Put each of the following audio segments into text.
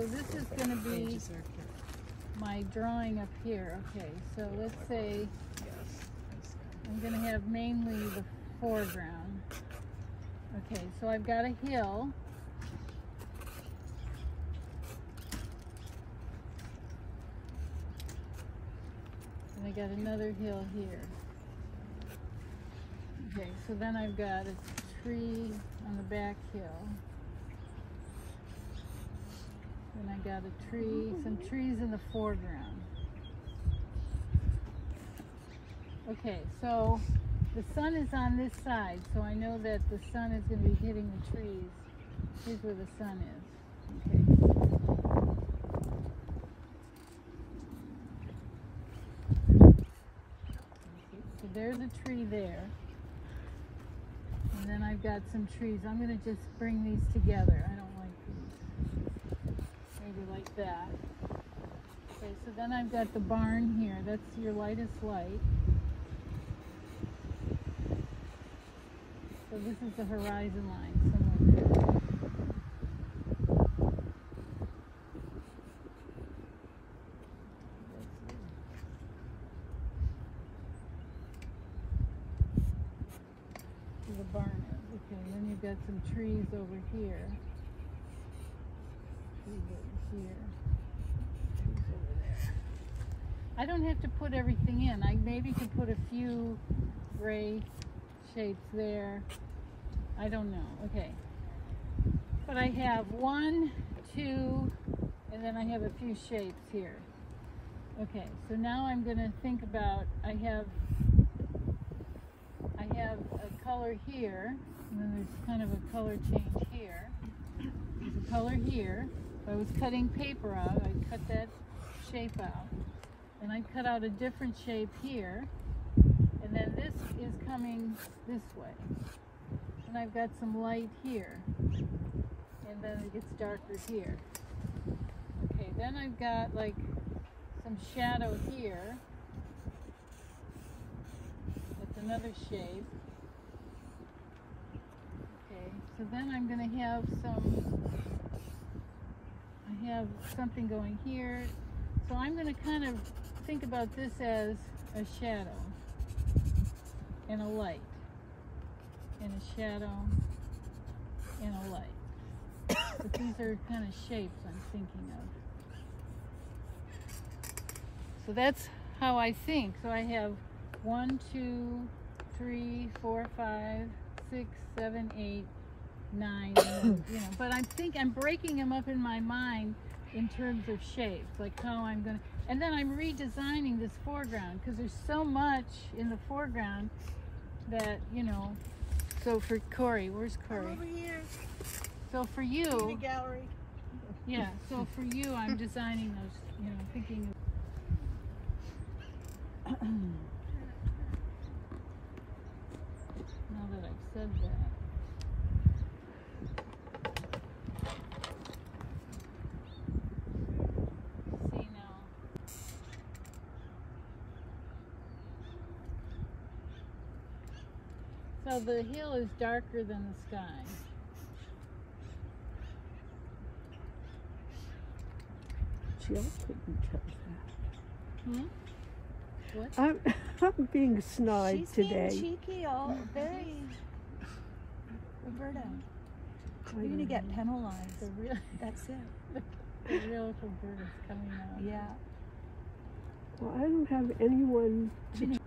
so this is going to be my drawing up here. Okay, so let's say I'm going to have mainly the foreground. Okay, so I've got a hill. And I got another hill here. Okay, so then I've got a tree on the back hill. Then I got a tree, some trees in the foreground. Okay, so the sun is on this side, so I know that the sun is going to be hitting the trees. Here's where the sun is. Okay. So there's a tree there. And then I've got some trees. I'm going to just bring these together. I don't like these. Like that. Okay, so then I've got the barn here. That's your lightest light. So this is the horizon line somewhere there. The barn is. Okay, and then you've got some trees over here. Here. I don't have to put everything in. I maybe could put a few gray shapes there. I don't know. Okay. But I have one, two, and then I have a few shapes here. Okay, so now I'm going to think about I have I have a color here, and then there's kind of a color change here. There's a color here. I was cutting paper out, I'd cut that shape out. And I'd cut out a different shape here. And then this is coming this way. And I've got some light here. And then it gets darker here. Okay, then I've got like some shadow here. That's another shape. Okay, so then I'm gonna have some, I have something going here. So I'm gonna kind of think about this as a shadow and a light and a shadow and a light. but these are kind of shapes I'm thinking of. So that's how I think. So I have one, two, three, four, five, six, seven, eight, nine. and, you know, but I'm think I'm breaking them up in my mind in terms of shapes, like how I'm gonna. And then I'm redesigning this foreground because there's so much in the foreground that you know. So for Corey, where's Corey? Over here, So for in the you, gallery. yeah. So for you, I'm designing those. You know, thinking. Of now that I've said that. See now. So the hill is darker than the sky. Jill couldn't tell that. Hmm? What? I'm, I'm being snide She's today. being cheeky, all very. Roberta, I you're gonna get penalized. The real, That's it. the real Roberta's coming out. Yeah. Well, I don't have anyone. Ginny.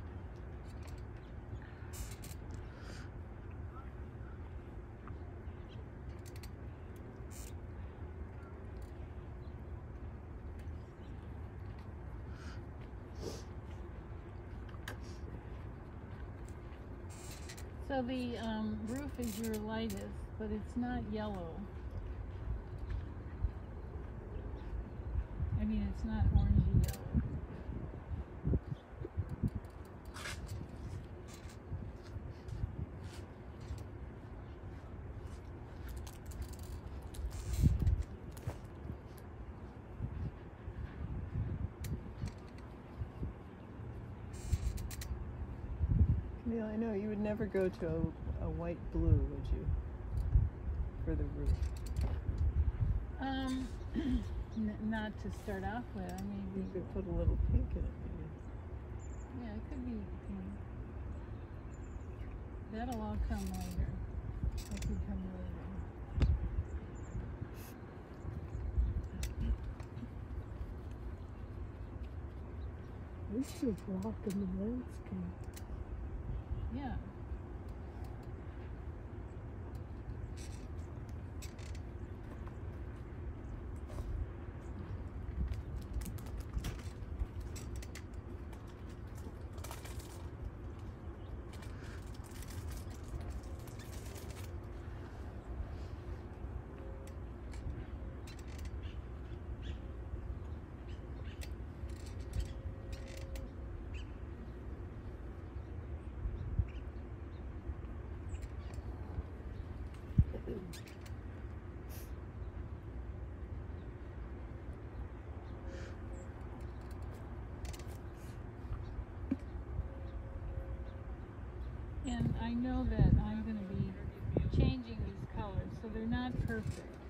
The um, roof is your lightest, but it's not yellow. I mean, it's not orangey yellow. I know you would never go to a, a white blue, would you? For the roof. Um, not to start off with. I mean, You could put a little pink in it. maybe. yeah, it could be pink. That'll all come later. That could come later. This is blocking the landscape. Yeah. And I know that I'm going to be changing these colors, so they're not perfect.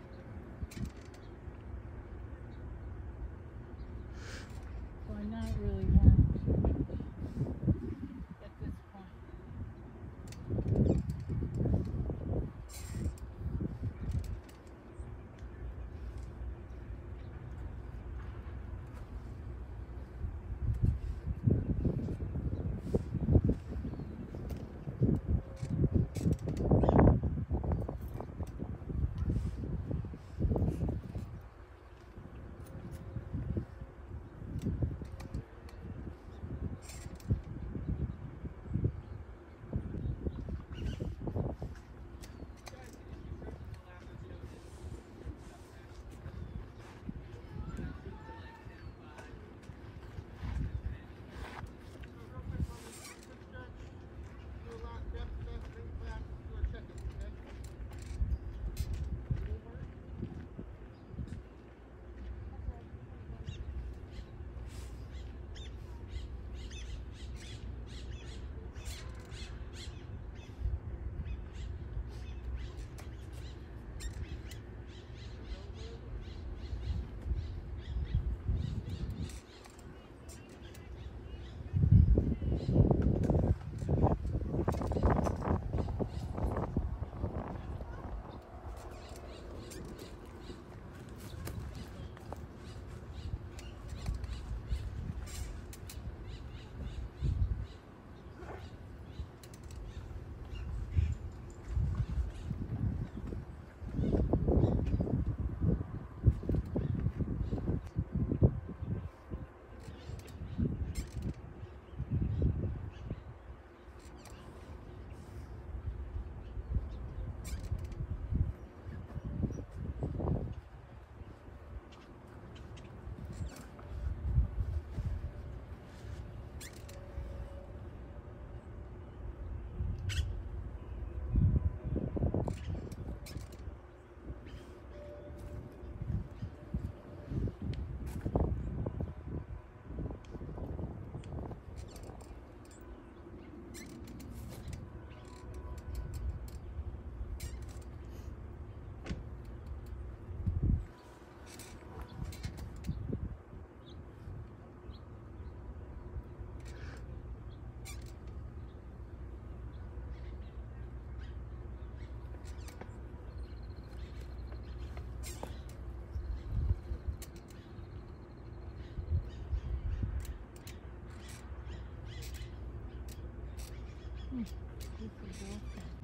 This is awesome.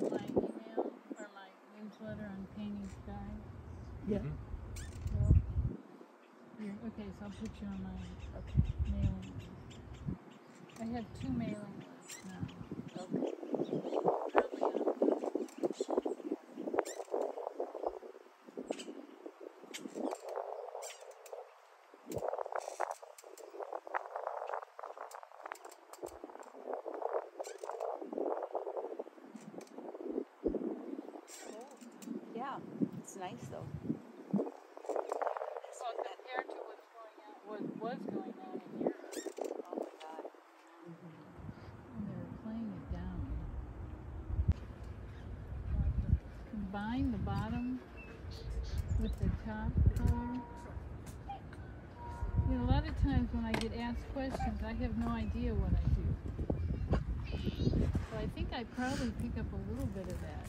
Get my email or my newsletter on painting sky? Yeah. Mhm. Well, okay, so I'll put you on my mailing list. I have two mailing lists now. Okay. Probably on Yeah, it's nice though. Well, compared to what's going on, what was going on in Europe, Oh my god. and they're playing it down. Combine the bottom with the top. You know, a lot of times when I get asked questions, I have no idea what I do. So I think I probably pick up a little bit of that.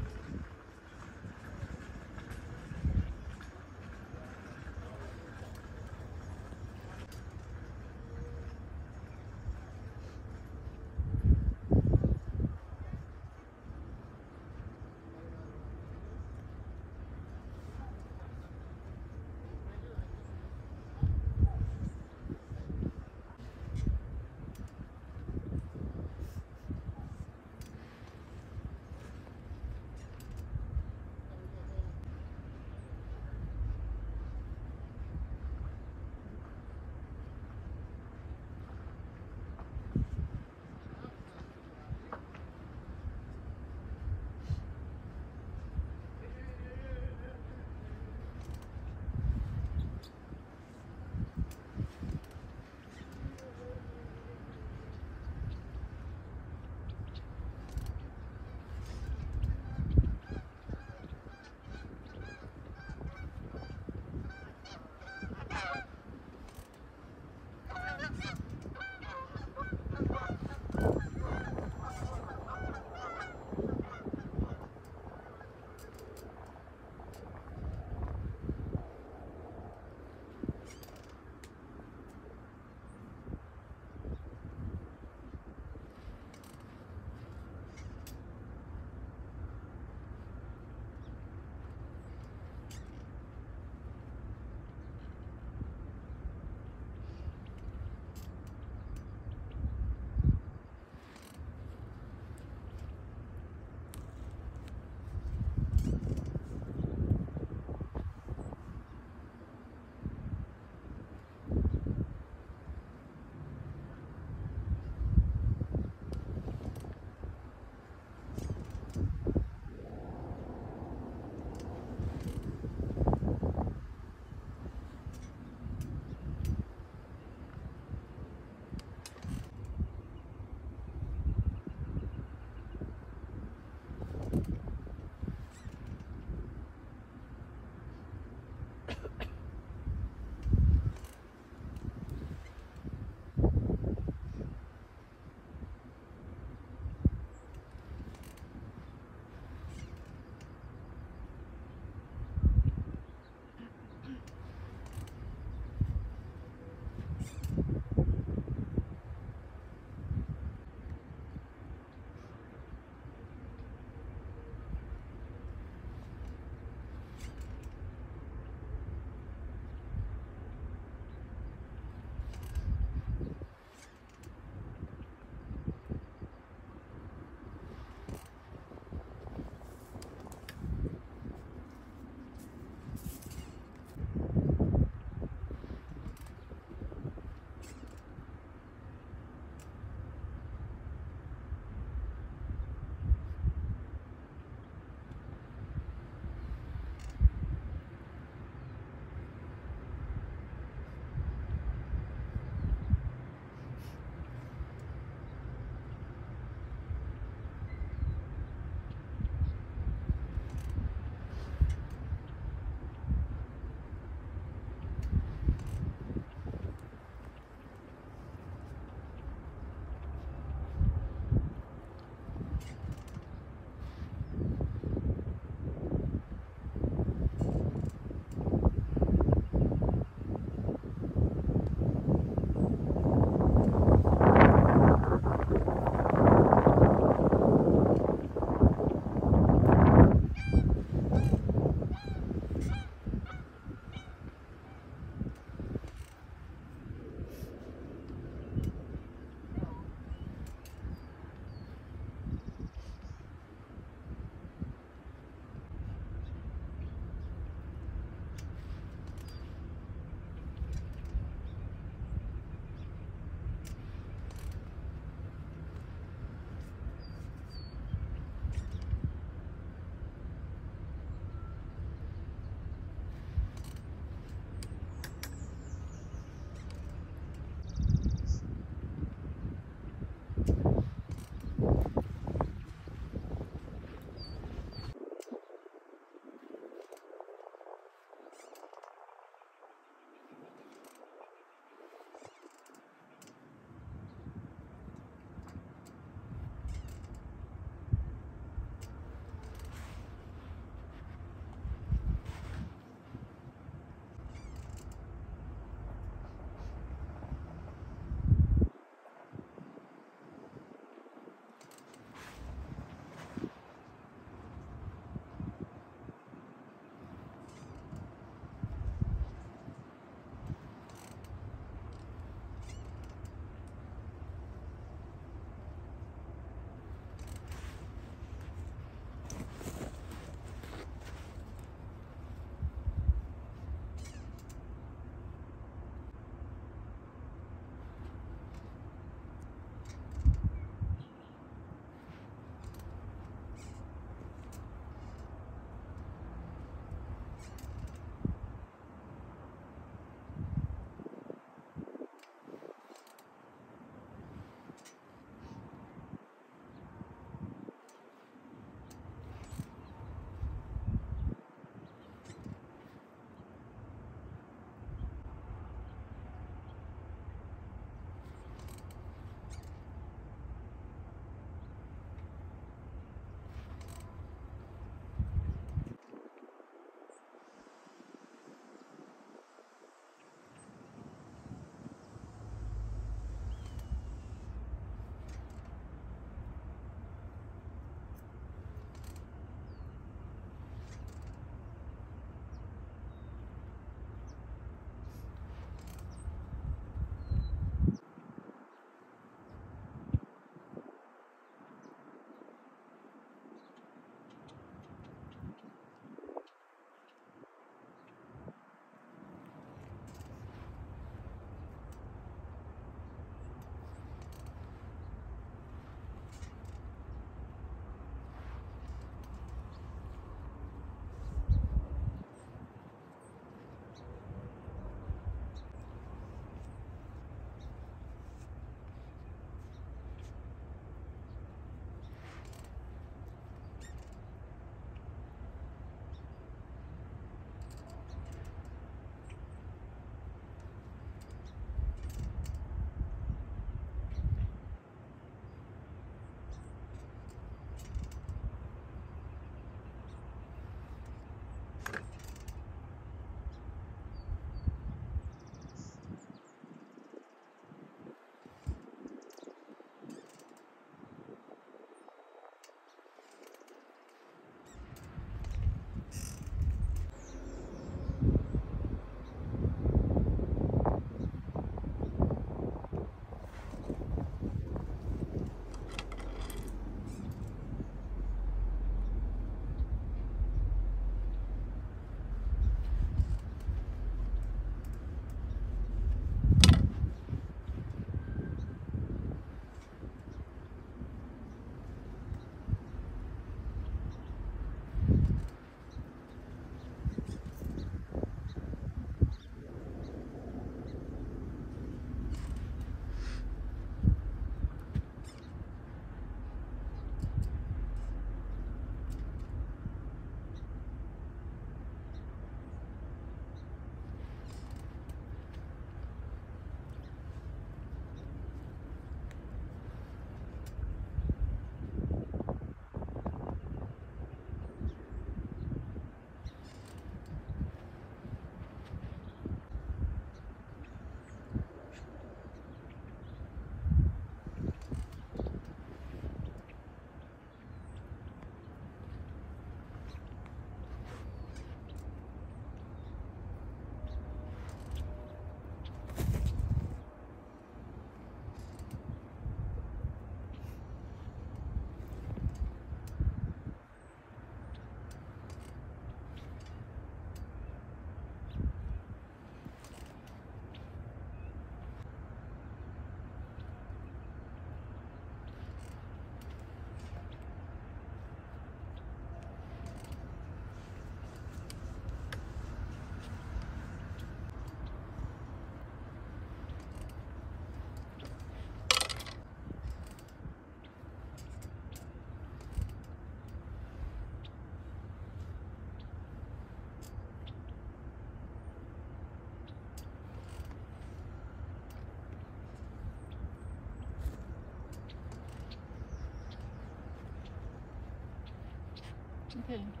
Okay.